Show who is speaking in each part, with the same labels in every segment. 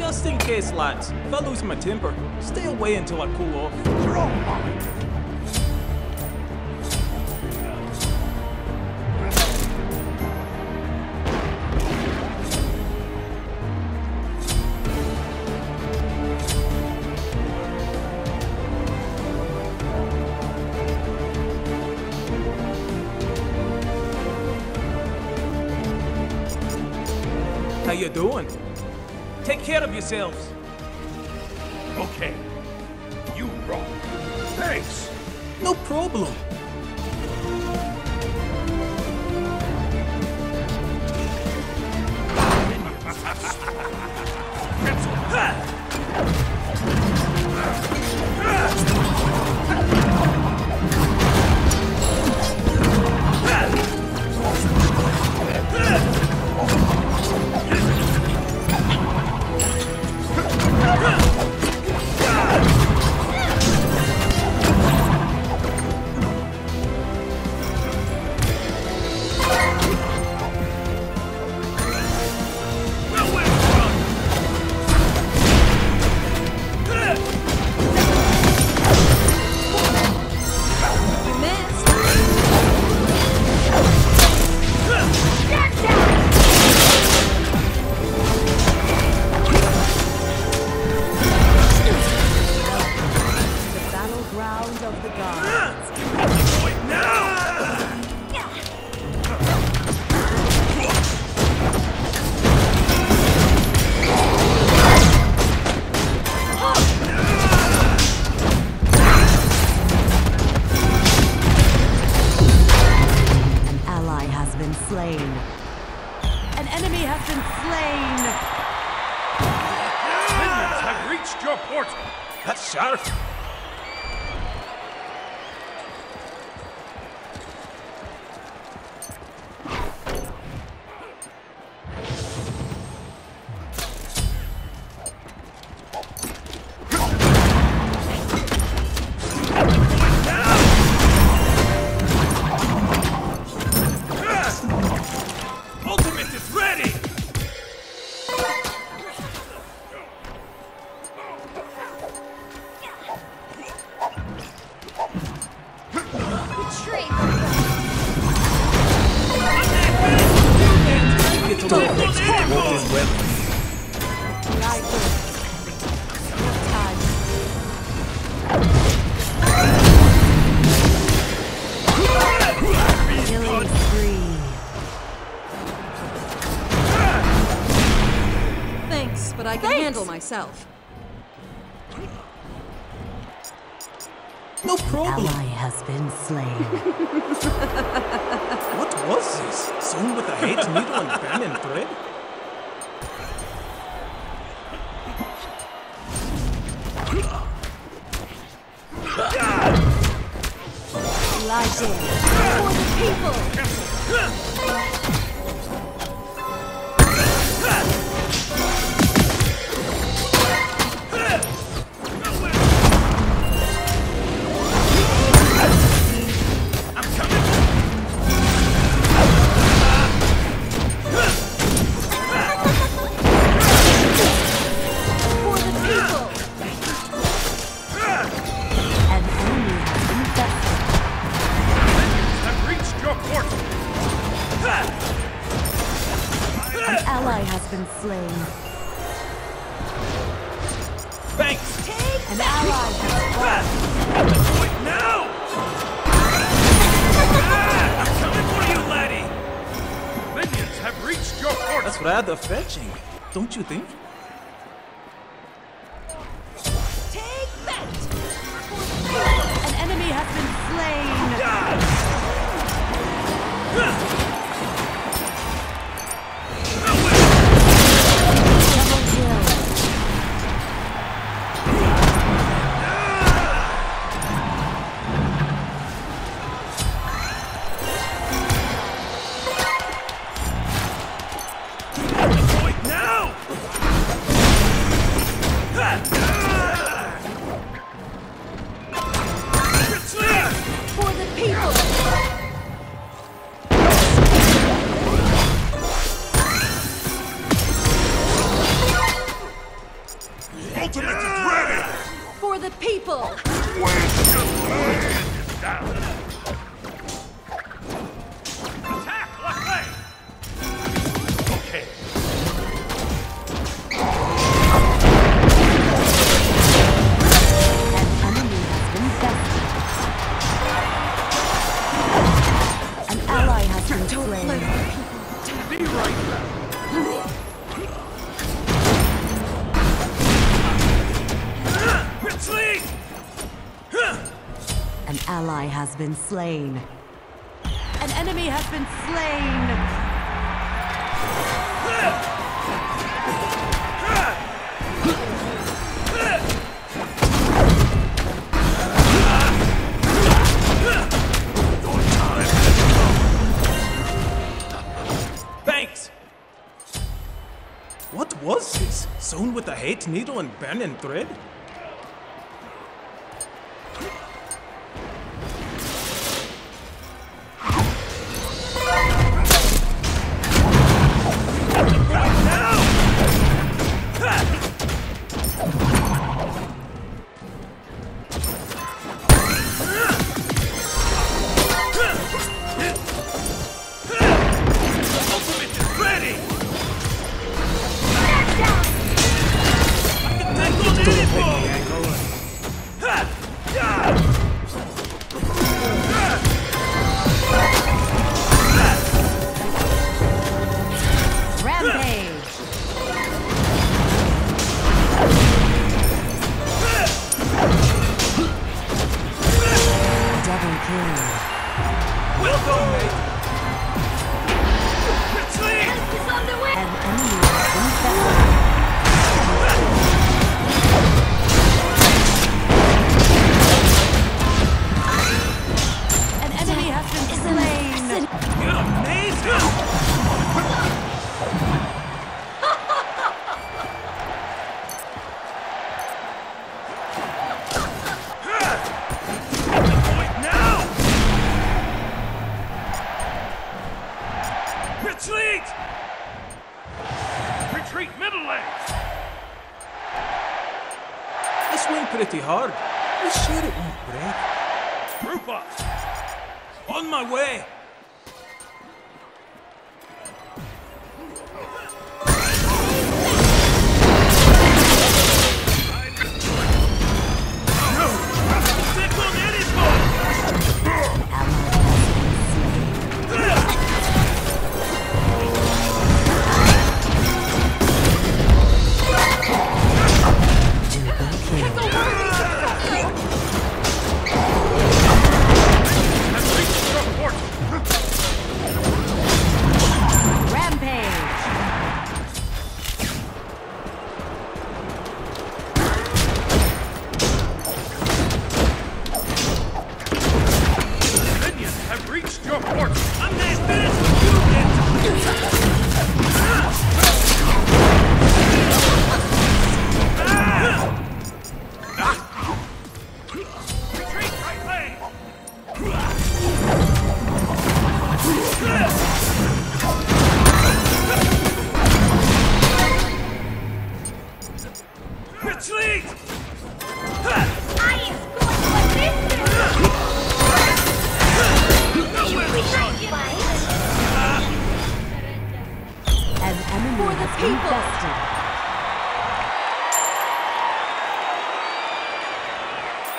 Speaker 1: Just in case, lads. If I lose my temper, stay away until I cool off. How Take care of yourselves.
Speaker 2: Okay. You rock. Thanks.
Speaker 1: No problem.
Speaker 3: You
Speaker 4: but I can handle myself.
Speaker 1: No problem.
Speaker 3: Ally has been slain.
Speaker 1: What was this? Song with a hate needle and banning thread?
Speaker 3: Lie down. For the people.
Speaker 2: Have reached your portal.
Speaker 1: That's rather fetching, don't you think?
Speaker 3: Take that! An enemy has been slain. Double Don't
Speaker 2: let our
Speaker 4: people
Speaker 2: Be right back.
Speaker 3: An ally has been slain. An enemy has been slain.
Speaker 1: Sewn with a hate needle and
Speaker 2: pen and
Speaker 3: thread?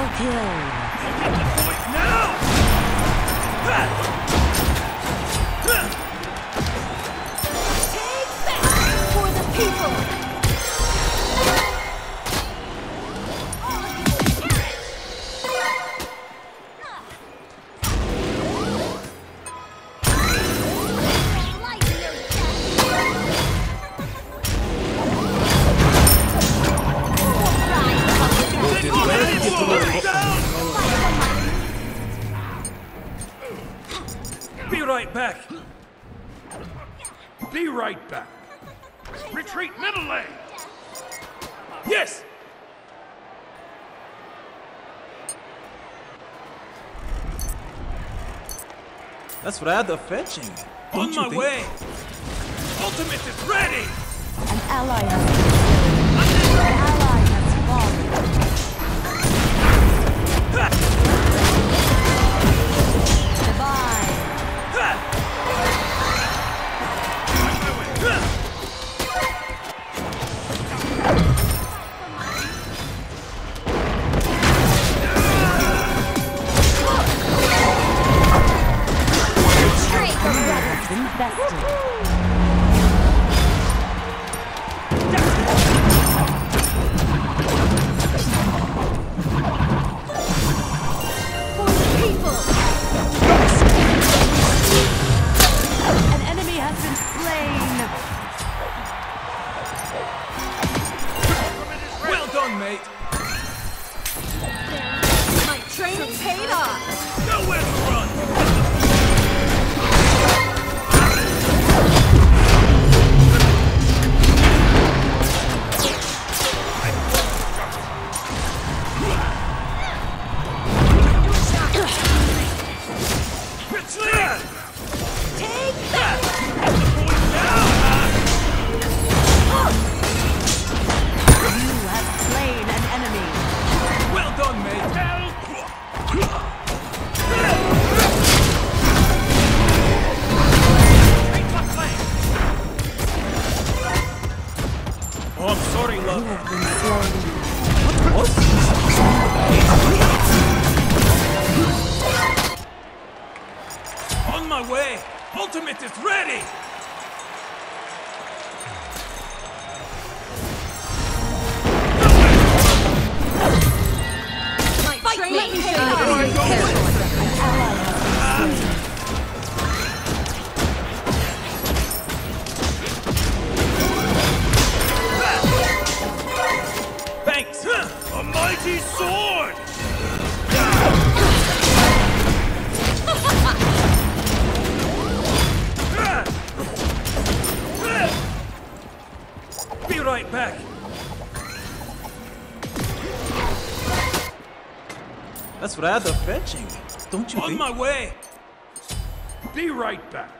Speaker 3: Triple kill.
Speaker 2: Take
Speaker 5: back for the people!
Speaker 2: Be right back. Be right back. Retreat middle lane. Yes!
Speaker 1: That's rather fetching. Don't
Speaker 2: On my
Speaker 1: think?
Speaker 2: way. Ultimate is ready.
Speaker 3: An ally.
Speaker 2: On my way! Ultimate is ready!
Speaker 1: rather fetching, don't you
Speaker 2: On
Speaker 1: think?
Speaker 2: my way! Be right back.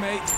Speaker 1: mate.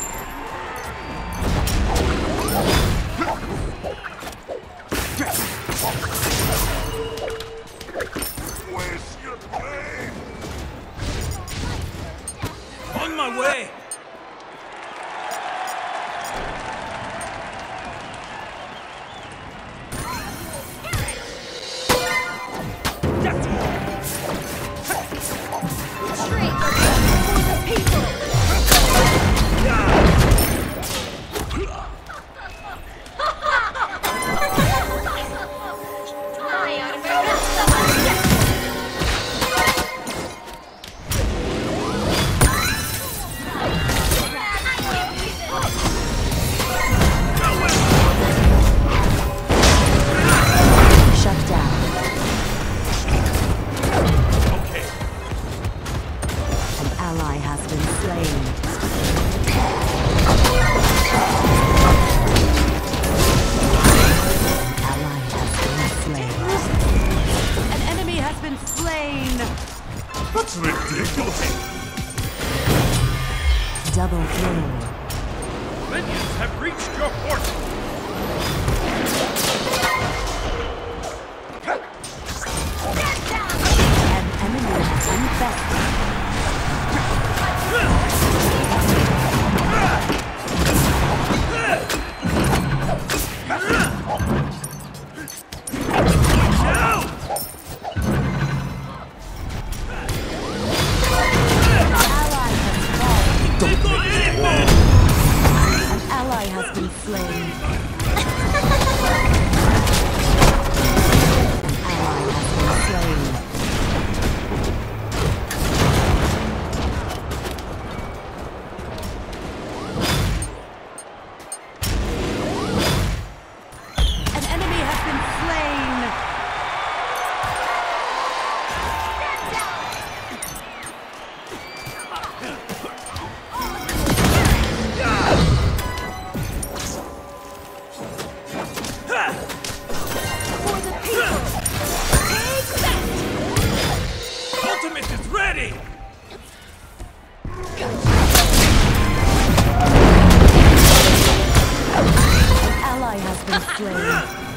Speaker 5: your
Speaker 2: forces. flame.